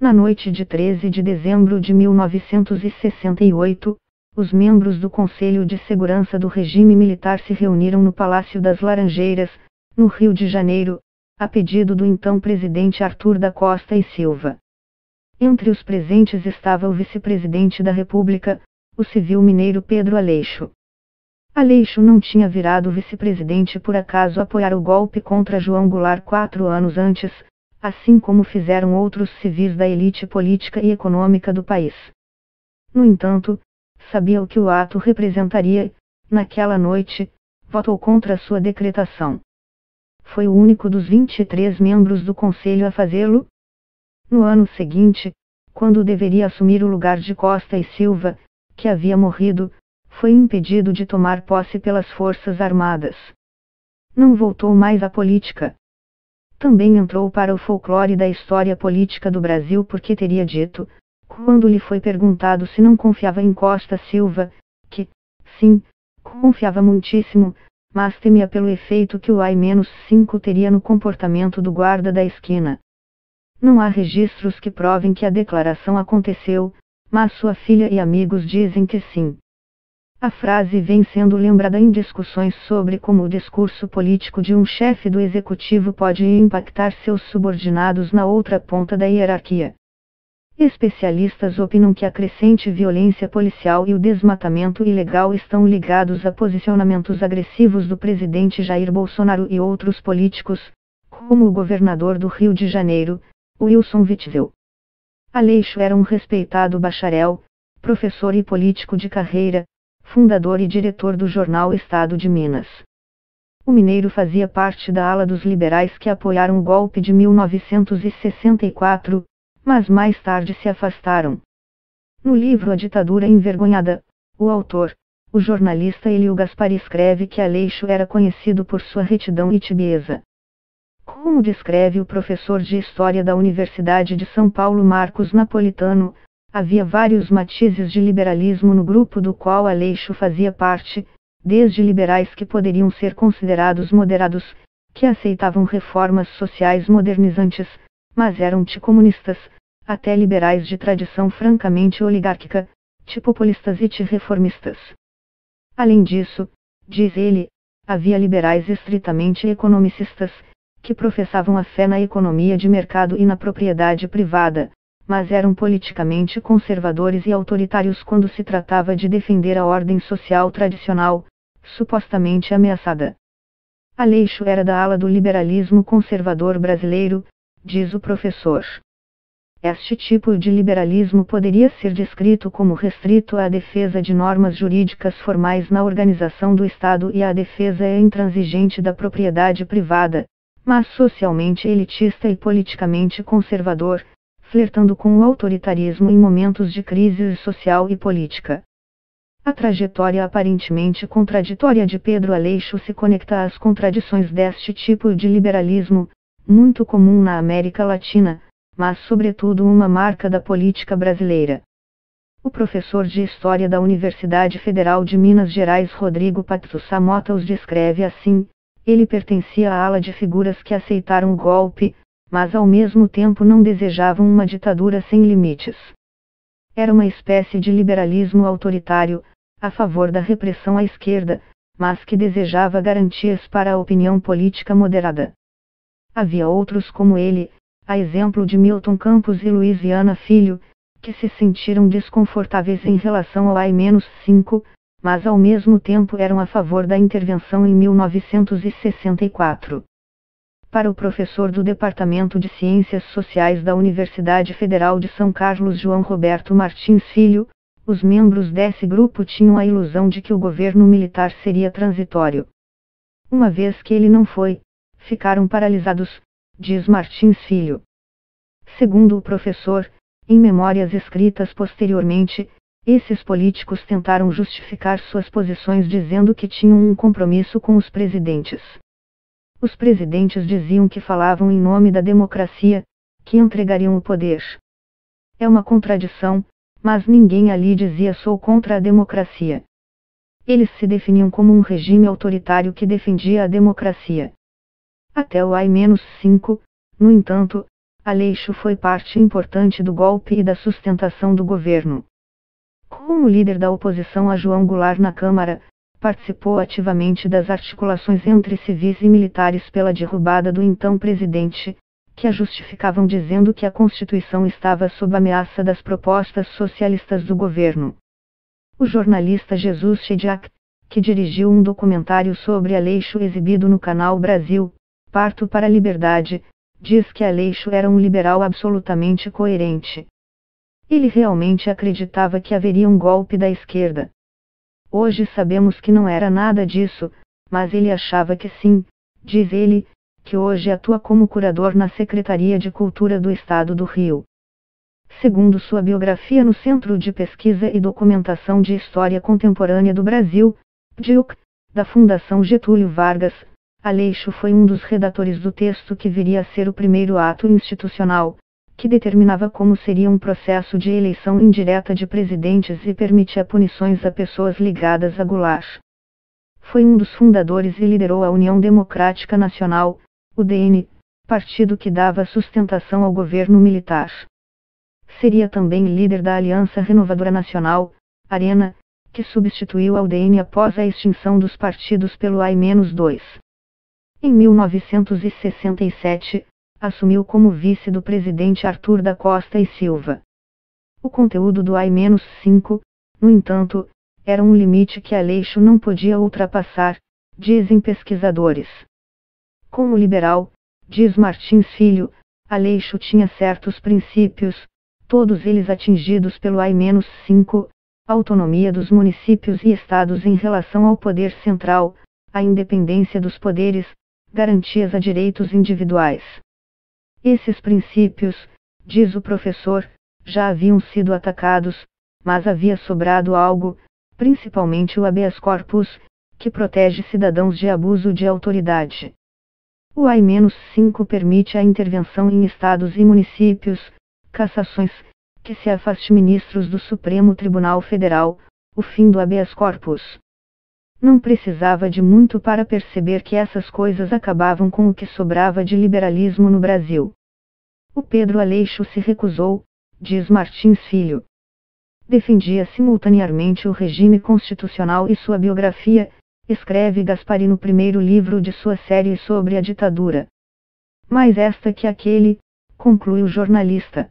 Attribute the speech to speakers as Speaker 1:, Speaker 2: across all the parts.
Speaker 1: Na noite de 13 de dezembro de 1968, os membros do Conselho de Segurança do Regime Militar se reuniram no Palácio das Laranjeiras, no Rio de Janeiro, a pedido do então presidente Arthur da Costa e Silva. Entre os presentes estava o vice-presidente da República, o civil mineiro Pedro Aleixo. Aleixo não tinha virado vice-presidente por acaso apoiar o golpe contra João Goulart quatro anos antes, assim como fizeram outros civis da elite política e econômica do país. No entanto, sabia o que o ato representaria e, naquela noite, votou contra sua decretação. Foi o único dos 23 membros do conselho a fazê-lo? No ano seguinte, quando deveria assumir o lugar de Costa e Silva, que havia morrido, foi impedido de tomar posse pelas Forças Armadas. Não voltou mais à política também entrou para o folclore da história política do Brasil porque teria dito, quando lhe foi perguntado se não confiava em Costa Silva, que, sim, confiava muitíssimo, mas temia pelo efeito que o AI-5 teria no comportamento do guarda da esquina. Não há registros que provem que a declaração aconteceu, mas sua filha e amigos dizem que sim. A frase vem sendo lembrada em discussões sobre como o discurso político de um chefe do executivo pode impactar seus subordinados na outra ponta da hierarquia. Especialistas opinam que a crescente violência policial e o desmatamento ilegal estão ligados a posicionamentos agressivos do presidente Jair Bolsonaro e outros políticos, como o governador do Rio de Janeiro, Wilson Witzel. Aleixo era um respeitado bacharel, professor e político de carreira, fundador e diretor do jornal Estado de Minas. O mineiro fazia parte da ala dos liberais que apoiaram o golpe de 1964, mas mais tarde se afastaram. No livro A Ditadura Envergonhada, o autor, o jornalista Elio Gaspar escreve que Aleixo era conhecido por sua retidão e tibieza. Como descreve o professor de História da Universidade de São Paulo Marcos Napolitano, Havia vários matizes de liberalismo no grupo do qual Aleixo fazia parte, desde liberais que poderiam ser considerados moderados, que aceitavam reformas sociais modernizantes, mas eram anticomunistas, até liberais de tradição francamente oligárquica, tipopolistas e reformistas. Além disso, diz ele, havia liberais estritamente economicistas, que professavam a fé na economia de mercado e na propriedade privada, mas eram politicamente conservadores e autoritários quando se tratava de defender a ordem social tradicional, supostamente ameaçada. Aleixo era da ala do liberalismo conservador brasileiro, diz o professor. Este tipo de liberalismo poderia ser descrito como restrito à defesa de normas jurídicas formais na organização do Estado e à defesa intransigente da propriedade privada, mas socialmente elitista e politicamente conservador, flertando com o autoritarismo em momentos de crise social e política. A trajetória aparentemente contraditória de Pedro Aleixo se conecta às contradições deste tipo de liberalismo, muito comum na América Latina, mas sobretudo uma marca da política brasileira. O professor de História da Universidade Federal de Minas Gerais Rodrigo Pato Samota os descreve assim, ele pertencia à ala de figuras que aceitaram o golpe, mas ao mesmo tempo não desejavam uma ditadura sem limites. Era uma espécie de liberalismo autoritário, a favor da repressão à esquerda, mas que desejava garantias para a opinião política moderada. Havia outros como ele, a exemplo de Milton Campos e Luiz Viana Filho, que se sentiram desconfortáveis em relação ao AI-5, mas ao mesmo tempo eram a favor da intervenção em 1964. Para o professor do Departamento de Ciências Sociais da Universidade Federal de São Carlos João Roberto Martins Filho, os membros desse grupo tinham a ilusão de que o governo militar seria transitório. Uma vez que ele não foi, ficaram paralisados, diz Martins Filho. Segundo o professor, em memórias escritas posteriormente, esses políticos tentaram justificar suas posições dizendo que tinham um compromisso com os presidentes. Os presidentes diziam que falavam em nome da democracia, que entregariam o poder. É uma contradição, mas ninguém ali dizia sou contra a democracia. Eles se definiam como um regime autoritário que defendia a democracia. Até o AI-5, no entanto, Aleixo foi parte importante do golpe e da sustentação do governo. Como líder da oposição a João Goulart na Câmara, participou ativamente das articulações entre civis e militares pela derrubada do então presidente, que a justificavam dizendo que a Constituição estava sob ameaça das propostas socialistas do governo. O jornalista Jesus Chediak, que dirigiu um documentário sobre Aleixo exibido no canal Brasil, Parto para a Liberdade, diz que Aleixo era um liberal absolutamente coerente. Ele realmente acreditava que haveria um golpe da esquerda. Hoje sabemos que não era nada disso, mas ele achava que sim, diz ele, que hoje atua como curador na Secretaria de Cultura do Estado do Rio. Segundo sua biografia no Centro de Pesquisa e Documentação de História Contemporânea do Brasil, DIUC, da Fundação Getúlio Vargas, Aleixo foi um dos redatores do texto que viria a ser o primeiro ato institucional, que determinava como seria um processo de eleição indireta de presidentes e permitia punições a pessoas ligadas a Goulart. Foi um dos fundadores e liderou a União Democrática Nacional, UDN, partido que dava sustentação ao governo militar. Seria também líder da Aliança Renovadora Nacional, ARENA, que substituiu a UDN após a extinção dos partidos pelo AI-2. Em 1967, assumiu como vice do presidente Arthur da Costa e Silva. O conteúdo do AI-5, no entanto, era um limite que Aleixo não podia ultrapassar, dizem pesquisadores. Como liberal, diz Martins Filho, Aleixo tinha certos princípios, todos eles atingidos pelo AI-5, autonomia dos municípios e estados em relação ao poder central, a independência dos poderes, garantias a direitos individuais. Esses princípios, diz o professor, já haviam sido atacados, mas havia sobrado algo, principalmente o habeas corpus, que protege cidadãos de abuso de autoridade. O AI-5 permite a intervenção em estados e municípios, cassações, que se afaste ministros do Supremo Tribunal Federal, o fim do habeas corpus. Não precisava de muito para perceber que essas coisas acabavam com o que sobrava de liberalismo no Brasil. O Pedro Aleixo se recusou, diz Martins Filho. Defendia simultaneamente o regime constitucional e sua biografia, escreve Gaspari no primeiro livro de sua série sobre a ditadura. Mais esta que aquele, conclui o jornalista.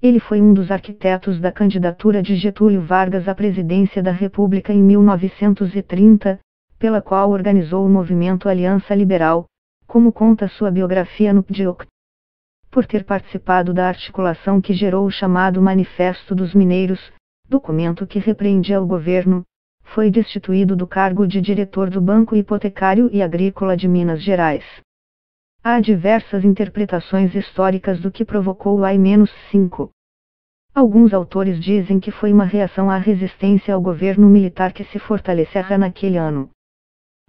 Speaker 1: Ele foi um dos arquitetos da candidatura de Getúlio Vargas à presidência da República em 1930, pela qual organizou o movimento Aliança Liberal, como conta sua biografia no PDIOC. Por ter participado da articulação que gerou o chamado Manifesto dos Mineiros, documento que repreendia o governo, foi destituído do cargo de diretor do Banco Hipotecário e Agrícola de Minas Gerais. Há diversas interpretações históricas do que provocou o AI-5. Alguns autores dizem que foi uma reação à resistência ao governo militar que se fortalecera naquele ano.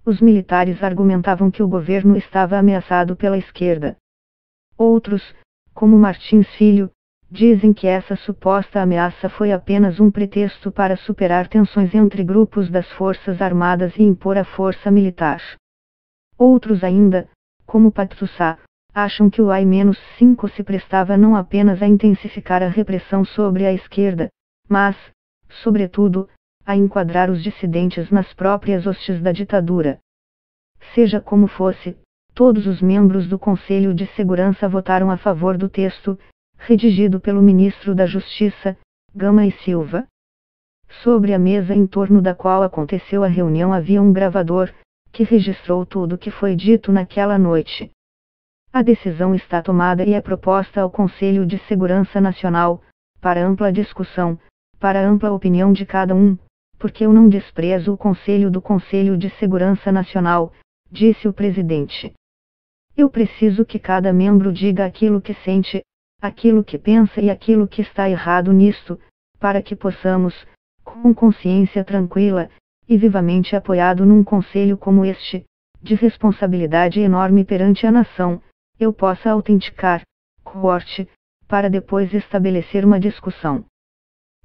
Speaker 1: Os militares argumentavam que o governo estava ameaçado pela esquerda. Outros, como Martins Filho, dizem que essa suposta ameaça foi apenas um pretexto para superar tensões entre grupos das Forças Armadas e impor a força militar. Outros ainda, como Patussá, acham que o AI-5 se prestava não apenas a intensificar a repressão sobre a esquerda, mas, sobretudo, a enquadrar os dissidentes nas próprias hostes da ditadura. Seja como fosse, todos os membros do Conselho de Segurança votaram a favor do texto, redigido pelo ministro da Justiça, Gama e Silva. Sobre a mesa em torno da qual aconteceu a reunião havia um gravador, que registrou tudo o que foi dito naquela noite. A decisão está tomada e é proposta ao Conselho de Segurança Nacional, para ampla discussão, para ampla opinião de cada um, porque eu não desprezo o Conselho do Conselho de Segurança Nacional, disse o presidente. Eu preciso que cada membro diga aquilo que sente, aquilo que pensa e aquilo que está errado nisto, para que possamos, com consciência tranquila, e vivamente apoiado num conselho como este, de responsabilidade enorme perante a nação, eu possa autenticar, corte, para depois estabelecer uma discussão.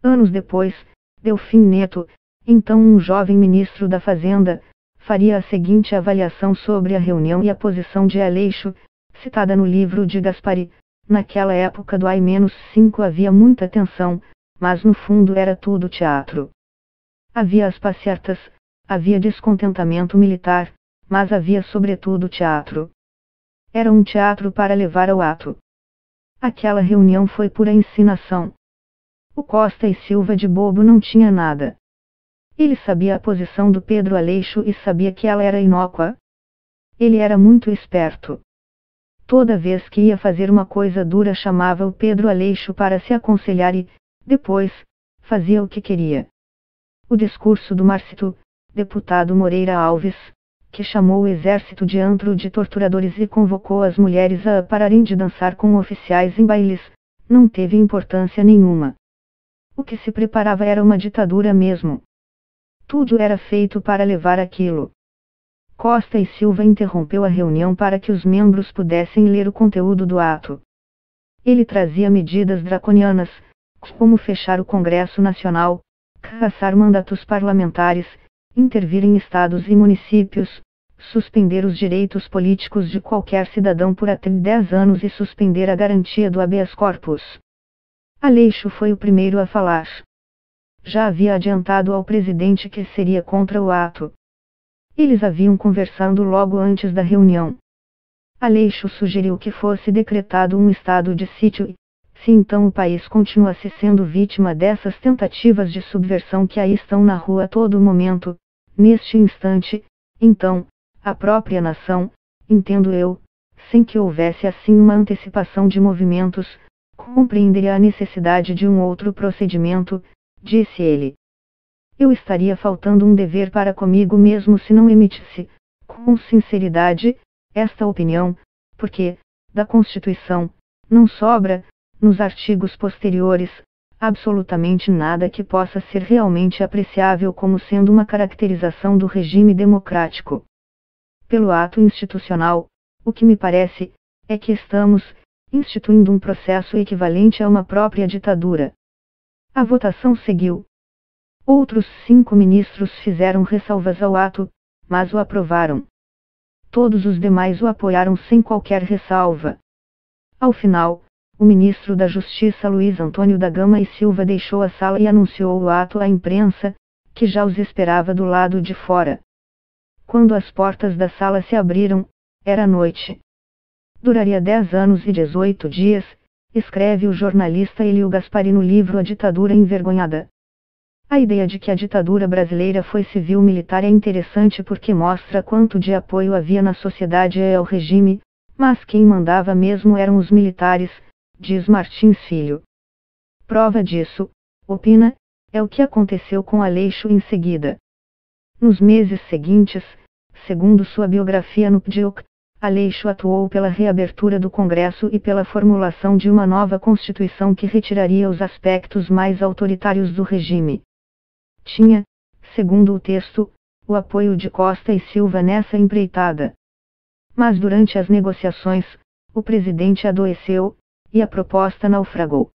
Speaker 1: Anos depois, Delfim Neto, então um jovem ministro da Fazenda, faria a seguinte avaliação sobre a reunião e a posição de Aleixo, citada no livro de Gaspari, naquela época do AI-5 havia muita tensão, mas no fundo era tudo teatro. Havia as passeatas, havia descontentamento militar, mas havia sobretudo teatro. Era um teatro para levar ao ato. Aquela reunião foi pura ensinação. O Costa e Silva de bobo não tinha nada. Ele sabia a posição do Pedro Aleixo e sabia que ela era inócua. Ele era muito esperto. Toda vez que ia fazer uma coisa dura chamava o Pedro Aleixo para se aconselhar e, depois, fazia o que queria. O discurso do Marcito, deputado Moreira Alves, que chamou o exército de antro de torturadores e convocou as mulheres a pararem de dançar com oficiais em bailes, não teve importância nenhuma. O que se preparava era uma ditadura mesmo. Tudo era feito para levar aquilo. Costa e Silva interrompeu a reunião para que os membros pudessem ler o conteúdo do ato. Ele trazia medidas draconianas, como fechar o Congresso Nacional, caçar mandatos parlamentares, intervir em estados e municípios, suspender os direitos políticos de qualquer cidadão por até 10 anos e suspender a garantia do habeas corpus. Aleixo foi o primeiro a falar. Já havia adiantado ao presidente que seria contra o ato. Eles haviam conversado logo antes da reunião. Aleixo sugeriu que fosse decretado um estado de sítio e, se então o país continuasse sendo vítima dessas tentativas de subversão que aí estão na rua a todo momento, neste instante, então, a própria nação, entendo eu, sem que houvesse assim uma antecipação de movimentos, compreenderia a necessidade de um outro procedimento, disse ele. Eu estaria faltando um dever para comigo mesmo se não emitisse, com sinceridade, esta opinião, porque, da Constituição, não sobra, nos artigos posteriores, absolutamente nada que possa ser realmente apreciável como sendo uma caracterização do regime democrático. Pelo ato institucional, o que me parece, é que estamos, instituindo um processo equivalente a uma própria ditadura. A votação seguiu. Outros cinco ministros fizeram ressalvas ao ato, mas o aprovaram. Todos os demais o apoiaram sem qualquer ressalva. Ao final, o ministro da Justiça Luiz Antônio da Gama e Silva deixou a sala e anunciou o ato à imprensa, que já os esperava do lado de fora. Quando as portas da sala se abriram, era noite. Duraria dez anos e dezoito dias, escreve o jornalista Elio Gaspari no livro A Ditadura Envergonhada. A ideia de que a ditadura brasileira foi civil-militar é interessante porque mostra quanto de apoio havia na sociedade ao regime, mas quem mandava mesmo eram os militares, diz Martins Filho. Prova disso, opina, é o que aconteceu com Aleixo em seguida. Nos meses seguintes, segundo sua biografia no PDIOC, Aleixo atuou pela reabertura do Congresso e pela formulação de uma nova Constituição que retiraria os aspectos mais autoritários do regime tinha, segundo o texto, o apoio de Costa e Silva nessa empreitada. Mas durante as negociações, o presidente adoeceu, e a proposta naufragou.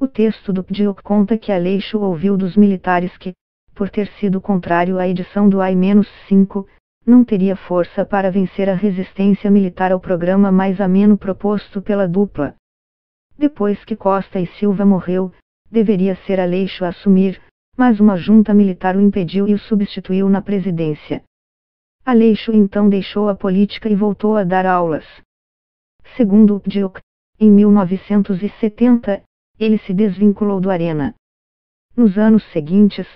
Speaker 1: O texto do PDIOC conta que Aleixo ouviu dos militares que, por ter sido contrário à edição do AI-5, não teria força para vencer a resistência militar ao programa mais ameno proposto pela dupla. Depois que Costa e Silva morreu, deveria ser Aleixo a assumir, mas uma junta militar o impediu e o substituiu na presidência. Aleixo então deixou a política e voltou a dar aulas. Segundo o em 1970, ele se desvinculou do Arena. Nos anos seguintes,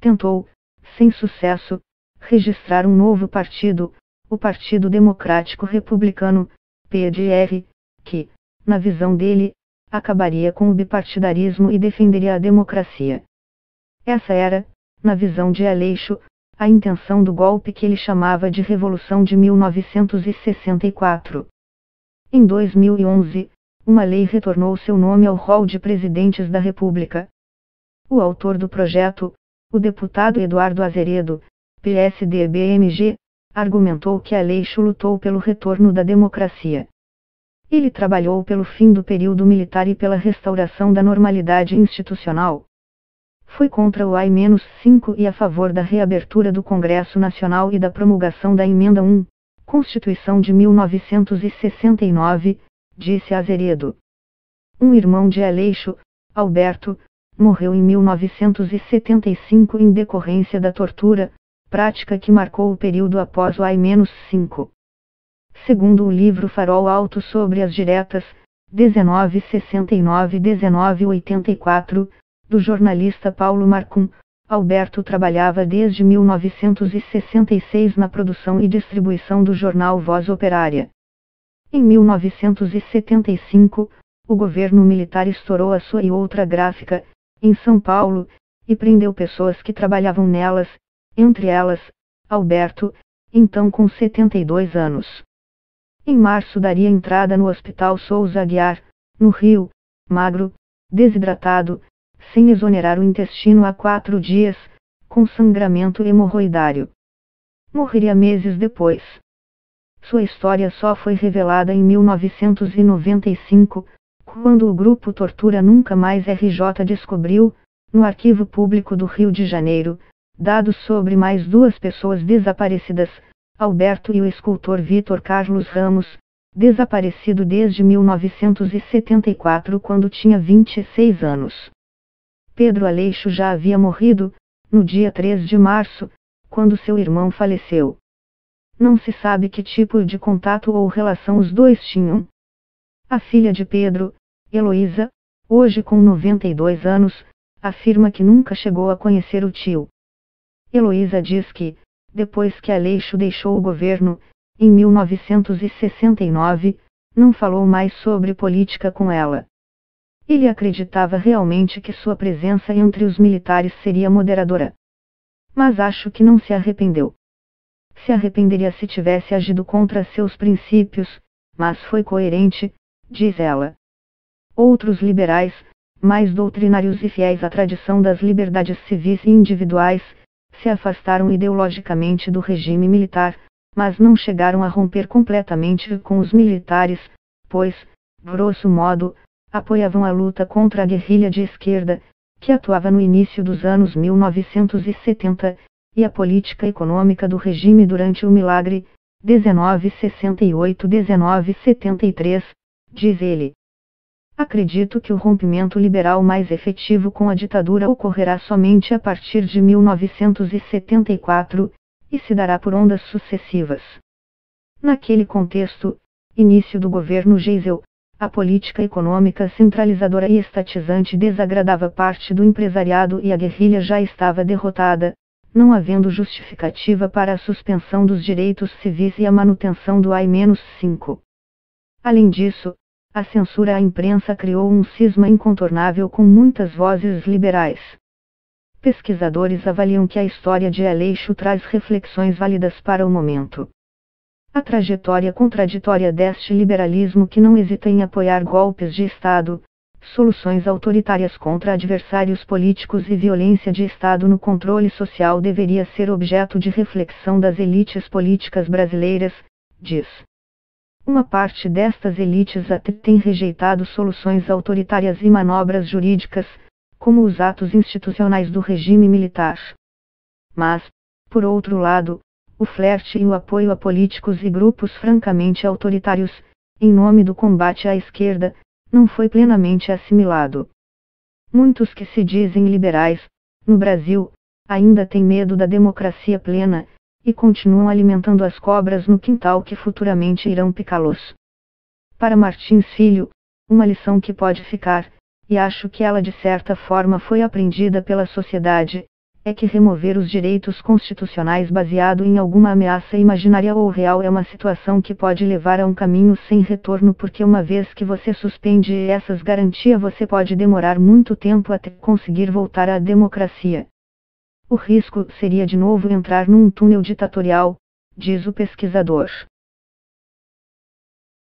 Speaker 1: tentou, sem sucesso, registrar um novo partido, o Partido Democrático Republicano, PDR, que, na visão dele, acabaria com o bipartidarismo e defenderia a democracia. Essa era, na visão de Aleixo, a intenção do golpe que ele chamava de Revolução de 1964. Em 2011, uma lei retornou seu nome ao rol de presidentes da República. O autor do projeto, o deputado Eduardo Azeredo, PSDB-MG, argumentou que Aleixo lutou pelo retorno da democracia. Ele trabalhou pelo fim do período militar e pela restauração da normalidade institucional foi contra o AI-5 e a favor da reabertura do Congresso Nacional e da promulgação da Emenda 1, Constituição de 1969, disse Azeredo. Um irmão de Aleixo, Alberto, morreu em 1975 em decorrência da tortura, prática que marcou o período após o AI-5. Segundo o livro Farol Alto sobre as Diretas, 1969-1984, do jornalista Paulo Marcum, Alberto trabalhava desde 1966 na produção e distribuição do jornal Voz Operária. Em 1975, o governo militar estourou a sua e outra gráfica, em São Paulo, e prendeu pessoas que trabalhavam nelas, entre elas, Alberto, então com 72 anos. Em março daria entrada no Hospital Souza Aguiar, no Rio, magro, desidratado, sem exonerar o intestino há quatro dias, com sangramento hemorroidário. Morreria meses depois. Sua história só foi revelada em 1995, quando o grupo Tortura Nunca Mais RJ descobriu, no Arquivo Público do Rio de Janeiro, dados sobre mais duas pessoas desaparecidas, Alberto e o escultor Vitor Carlos Ramos, desaparecido desde 1974 quando tinha 26 anos. Pedro Aleixo já havia morrido, no dia 3 de março, quando seu irmão faleceu. Não se sabe que tipo de contato ou relação os dois tinham. A filha de Pedro, Heloísa, hoje com 92 anos, afirma que nunca chegou a conhecer o tio. Heloísa diz que, depois que Aleixo deixou o governo, em 1969, não falou mais sobre política com ela. Ele acreditava realmente que sua presença entre os militares seria moderadora. Mas acho que não se arrependeu. Se arrependeria se tivesse agido contra seus princípios, mas foi coerente, diz ela. Outros liberais, mais doutrinários e fiéis à tradição das liberdades civis e individuais, se afastaram ideologicamente do regime militar, mas não chegaram a romper completamente com os militares, pois, grosso modo, apoiavam a luta contra a guerrilha de esquerda, que atuava no início dos anos 1970, e a política econômica do regime durante o milagre, 1968-1973, diz ele. Acredito que o rompimento liberal mais efetivo com a ditadura ocorrerá somente a partir de 1974, e se dará por ondas sucessivas. Naquele contexto, início do governo Geisel, a política econômica centralizadora e estatizante desagradava parte do empresariado e a guerrilha já estava derrotada, não havendo justificativa para a suspensão dos direitos civis e a manutenção do AI-5. Além disso, a censura à imprensa criou um cisma incontornável com muitas vozes liberais. Pesquisadores avaliam que a história de Aleixo traz reflexões válidas para o momento. A trajetória contraditória deste liberalismo que não hesita em apoiar golpes de Estado, soluções autoritárias contra adversários políticos e violência de Estado no controle social deveria ser objeto de reflexão das elites políticas brasileiras, diz. Uma parte destas elites até tem rejeitado soluções autoritárias e manobras jurídicas, como os atos institucionais do regime militar. Mas, por outro lado, o flerte e o apoio a políticos e grupos francamente autoritários, em nome do combate à esquerda, não foi plenamente assimilado. Muitos que se dizem liberais, no Brasil, ainda têm medo da democracia plena, e continuam alimentando as cobras no quintal que futuramente irão picá-los. Para Martins Filho, uma lição que pode ficar, e acho que ela de certa forma foi aprendida pela sociedade, é que remover os direitos constitucionais baseado em alguma ameaça imaginária ou real é uma situação que pode levar a um caminho sem retorno porque uma vez que você suspende essas garantias você pode demorar muito tempo até conseguir voltar à democracia. O risco seria de novo entrar num túnel ditatorial, diz o pesquisador.